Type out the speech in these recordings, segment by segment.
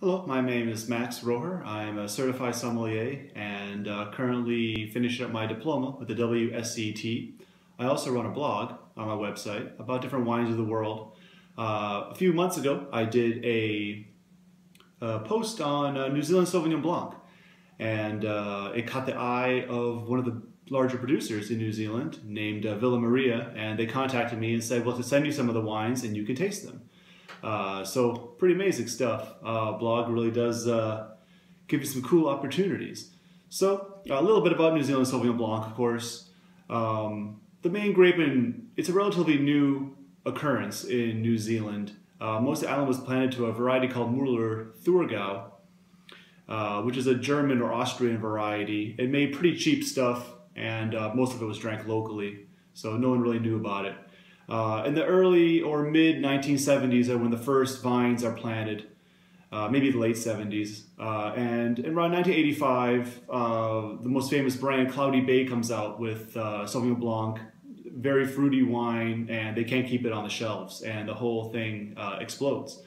Hello, my name is Max Roher. I'm a certified sommelier and uh, currently finishing up my diploma with the WSET. I also run a blog on my website about different wines of the world. Uh, a few months ago, I did a, a post on uh, New Zealand Sauvignon Blanc, and uh, it caught the eye of one of the larger producers in New Zealand named uh, Villa Maria, and they contacted me and said, well, to send you some of the wines and you can taste them. Uh, so pretty amazing stuff. Uh, blog really does uh, give you some cool opportunities. So a little bit about New Zealand Sauvignon Blanc, of course. Um, the main grape in, it's a relatively new occurrence in New Zealand. Uh, most of the island was planted to a variety called Müller Thurgau, uh, which is a German or Austrian variety. It made pretty cheap stuff and most of it was drank locally, so no one really knew about it. Uh, in the early or mid 1970s are when the first vines are planted, uh, maybe the late 70s. Uh, and in around 1985, uh, the most famous brand, Cloudy Bay, comes out with uh, Sauvignon Blanc, very fruity wine, and they can't keep it on the shelves, and the whole thing explodes.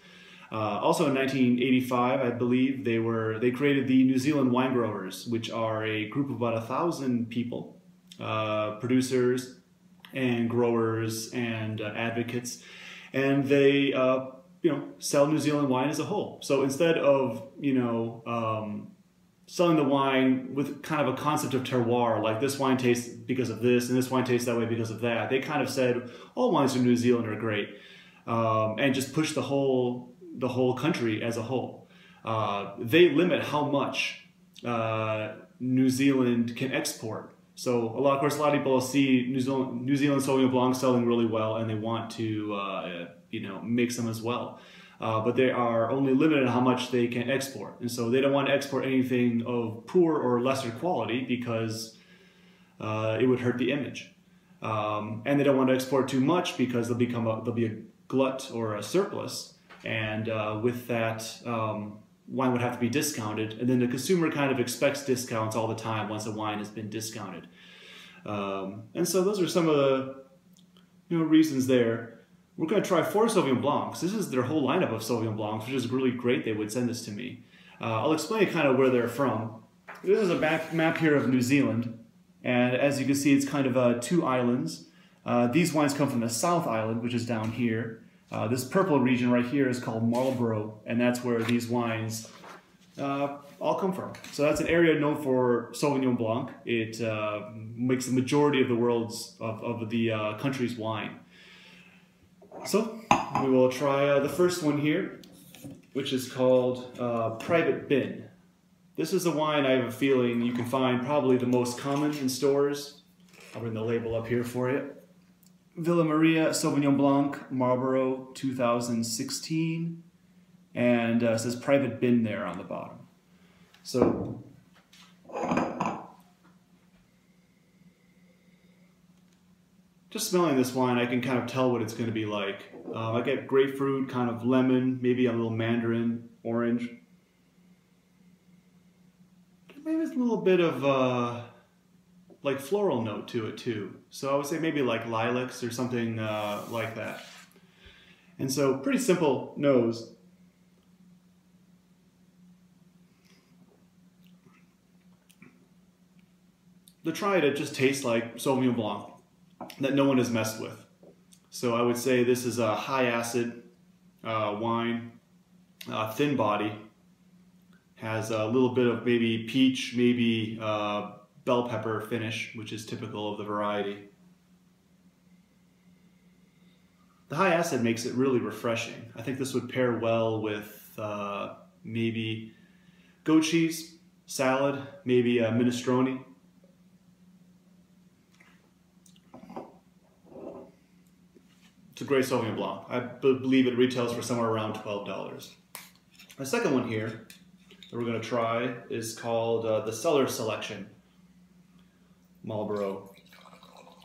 also in 1985, I believe they were they created the New Zealand Wine Growers, which are a group of about a thousand people, producers, and growers and uh, advocates, and they uh, you know sell New Zealand wine as a whole. So instead of you know um, selling the wine with kind of a concept of terroir, like this wine tastes because of this and this wine tastes that way because of that, they kind of said all wines from New Zealand are great, um, and just push the whole the whole country as a whole. Uh, they limit how much uh, New Zealand can export so a lot, of course, a lot of people see New Zealand, New Zealand Sauvignon Blanc selling really well, and they want to, uh, you know, make some as well. Uh, but they are only limited on how much they can export, and so they don't want to export anything of poor or lesser quality because uh, it would hurt the image. Um, and they don't want to export too much because they'll become a, there'll be a glut or a surplus, and uh, with that. Um, wine would have to be discounted, and then the consumer kind of expects discounts all the time once a wine has been discounted. Um, and so those are some of the you know reasons there. We're going to try four Sauvignon Blancs. This is their whole lineup of Sauvignon Blancs, which is really great. They would send this to me. Uh, I'll explain kind of where they're from. This is a map, here of New Zealand, and as you can see, it's kind of uh, two islands. Uh, these wines come from the South Island, which is down here. Uh, this purple region right here is called Marlborough, and that's where these wines uh, all come from. So that's an area known for Sauvignon Blanc. It uh, makes the majority of the world's of, of the uh, country's wine. So we will try uh, the first one here, which is called Private Bin. This is a wine I have a feeling you can find probably the most common in stores. I'll bring the label up here for you. Villa Maria Sauvignon Blanc Marlborough 2016 and uh, says private bin there on the bottom. So just smelling this wine, I can kind of tell what it's going to be like. Um, I get grapefruit, kind of lemon, maybe a little mandarin, orange. Maybe it's a little bit of uh, like floral note to it too. So I would say maybe like lilacs or something uh, like that. And so pretty simple nose. The triad just tastes like Sauvignon Blanc that no one has messed with. So I would say this is a high acid uh, wine, uh, thin body, has a little bit of maybe peach, maybe uh, bell pepper finish, which is typical of the variety. The high acid makes it really refreshing. I think this would pair well with uh, maybe goat cheese, salad, maybe a minestrone. It's a great Sauvignon Blanc. I believe it retails for somewhere around $12. The second one here that we're going to try is called uh, the Cellar Selection. Marlborough.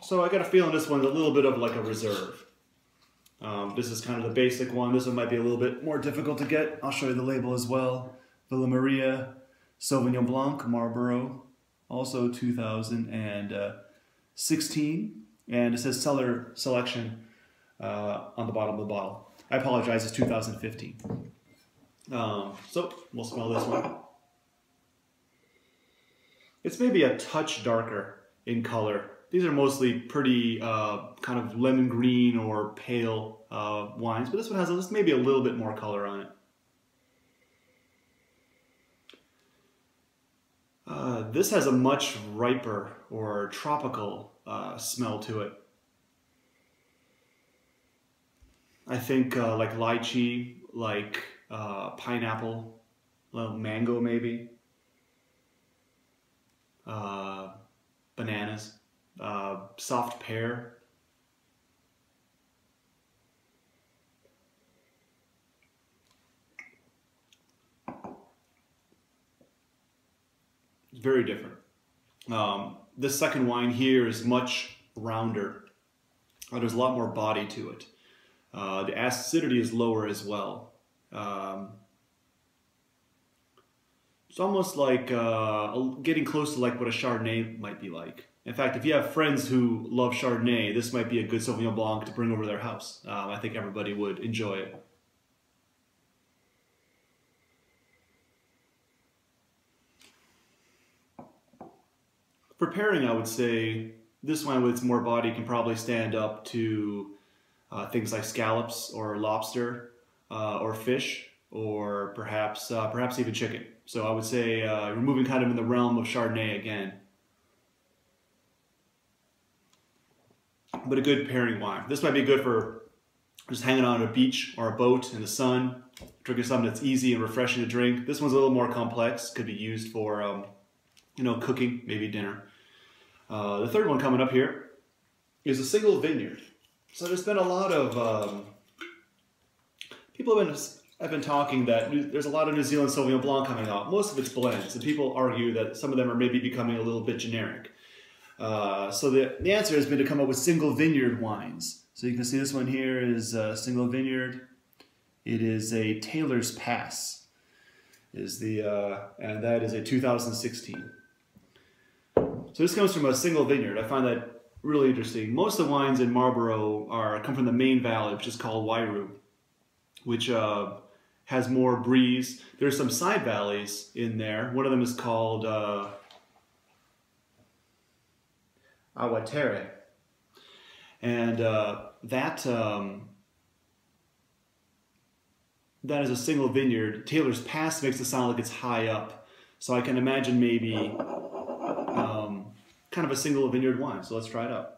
So I got a feeling this one's a little bit of like a reserve. Um, this is kind of the basic one. This one might be a little bit more difficult to get. I'll show you the label as well. Villa Maria Sauvignon Blanc Marlborough, also 2016. And it says cellar selection uh, on the bottom of the bottle. I apologize, it's 2015. Um, so we'll smell this one. It's maybe a touch darker in color. These are mostly pretty uh, kind of lemon green or pale uh, wines, but this one has just maybe a little bit more color on it. Uh, this has a much riper or tropical uh, smell to it. I think uh, like lychee, like uh, pineapple, mango maybe, uh, bananas, uh, soft pear. Very different. Um, this second wine here is much rounder. Uh, there's a lot more body to it. Uh, the acidity is lower as well. Um, it's almost like uh, getting close to like what a Chardonnay might be like. In fact, if you have friends who love Chardonnay, this might be a good Sauvignon Blanc to bring over to their house. Um, I think everybody would enjoy it. For pairing, I would say this wine with its more body can probably stand up to uh, things like scallops or lobster uh, or fish or perhaps uh, perhaps even chicken. So I would say uh, we're moving kind of in the realm of Chardonnay again. But a good pairing wine. This might be good for just hanging on a beach or a boat in the sun, drinking something that's easy and refreshing to drink. This one's a little more complex. Could be used for, um, you know, cooking, maybe dinner. Uh, the third one coming up here is a single vineyard. So there's been a lot of um, people have been have been talking that there's a lot of New Zealand Sauvignon Blanc coming out. Most of it's blends, and people argue that some of them are maybe becoming a little bit generic. Uh, so the, the answer has been to come up with single vineyard wines. So you can see this one here is a single vineyard. It is a Taylor's Pass, is the uh, and that is a 2016. So this comes from a single vineyard. I find that really interesting. Most of the wines in Marlborough are come from the main valley, which is called Wairau, which uh, has more breeze. There's some side valleys in there. One of them is called uh, Awatere. And uh, that um, that is a single vineyard. Taylor's Pass makes it sound like it's high up. So I can imagine maybe kind of a single vineyard wine. So let's try it out.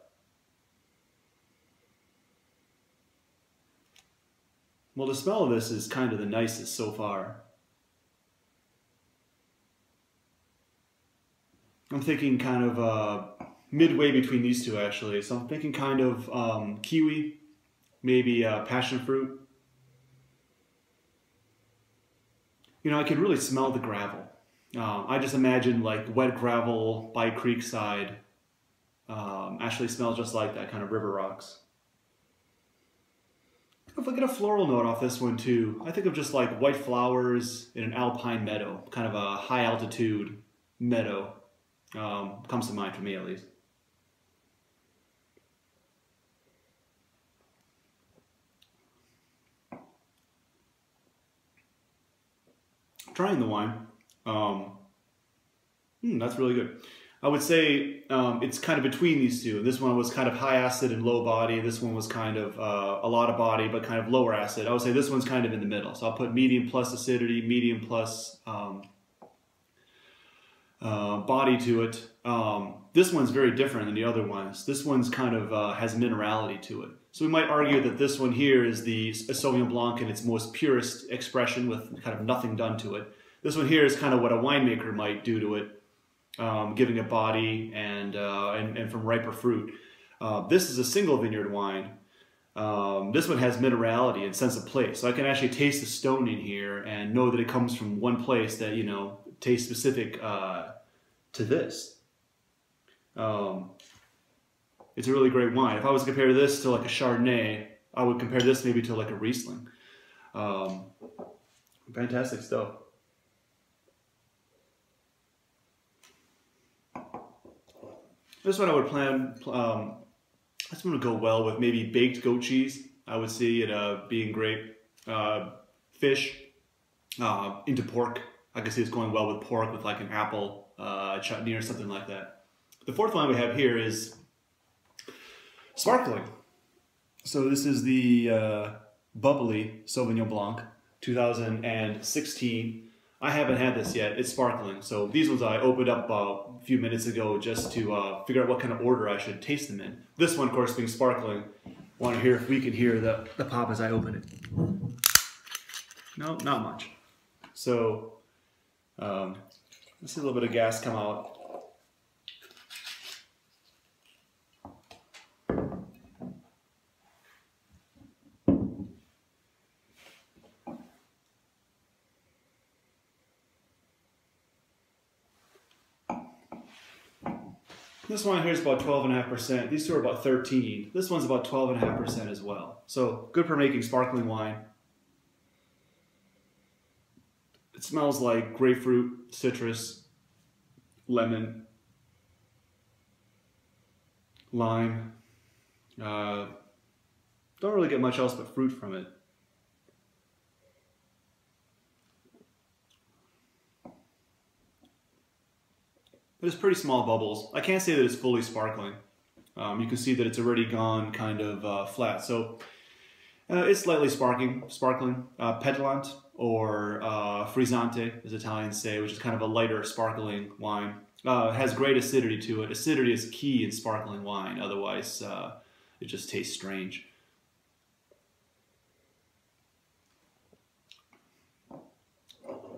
Well, the smell of this is kind of the nicest so far. I'm thinking kind of uh, midway between these two, actually. So I'm thinking kind of um, kiwi, maybe uh, passion fruit. You know, I can really smell the gravel. Um, I just imagine like wet gravel by Creekside um, actually smells just like that kind of river rocks. If I get a floral note off this one too, I think of just like white flowers in an alpine meadow, kind of a high altitude meadow. Um, comes to mind for me at least. Trying the wine. Um, mm, that's really good. I would say um, it's kind of between these two. This one was kind of high acid and low body. This one was kind of uh, a lot of body, but kind of lower acid. I would say this one's kind of in the middle. So I'll put medium plus acidity, medium plus um, uh, body to it. Um, this one's very different than the other ones. This one's kind of uh, has minerality to it. So we might argue that this one here is the Sauvignon Blanc in its most purest expression with kind of nothing done to it. This one here is kind of what a winemaker might do to it, um, giving it body and, uh, and, and, from riper fruit. Uh, this is a single vineyard wine. Um, this one has minerality and sense of place. So I can actually taste the stone in here and know that it comes from one place that, you know, tastes specific uh, to this. Um, it's a really great wine. If I was to compare this to like a Chardonnay, I would compare this maybe to like a Riesling. Um, fantastic stuff. This one I would plan, um, this one would go well with maybe baked goat cheese. I would see it uh, being great. Uh, fish, uh, into pork. I can see it's going well with pork with like an apple uh, chutney or something like that. The fourth wine we have here is sparkling. So this is the uh, bubbly Sauvignon Blanc 2016. I haven't had this yet. It's sparkling. So these ones I opened up uh, a few minutes ago just to uh, figure out what kind of order I should taste them in. This one, of course, being sparkling. Want to hear if we can hear the, the pop as I open it. No, not much. So um, let's see a little bit of gas come out. This one here is about 12.5%. These two are about 13. This one's about 12.5% as well. So good for making sparkling wine. It smells like grapefruit, citrus, lemon, lime. Uh, don't really get much else but fruit from it. But it's pretty small bubbles. I can't say that it's fully sparkling. Um, you can see that it's already gone kind of uh, flat. So uh, it's slightly sparkling, sparkling. Uh, Pétillant or uh, Frizzante, as Italians say, which is kind of a lighter sparkling wine. Uh, has great acidity to it. Acidity is key in sparkling wine. Otherwise, uh, it just tastes strange.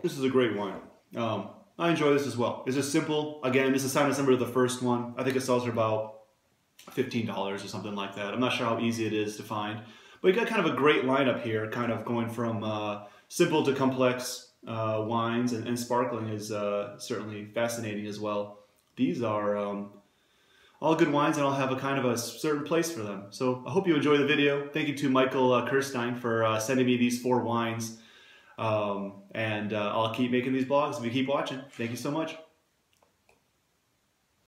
This is a great wine. Um, I enjoy this as well. It's just simple. Again, this is sounding similar to the first one. I think it sells for about $15 or something like that. I'm not sure how easy it is to find. But you got kind of a great lineup here, kind of going from uh, simple to complex uh, wines, and, and, sparkling is uh, certainly fascinating as well. These are um, all good wines, and I'll have a kind of a certain place for them. So I hope you enjoy the video. Thank you to Michael uh, Kirstein for uh, sending me these four wines. Um, and uh, I'll keep making these blogs if you keep watching. Thank you so much.